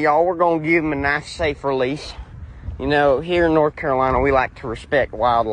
Y'all, we're going to give him a nice, safe release. You know, here in North Carolina, we like to respect wildlife.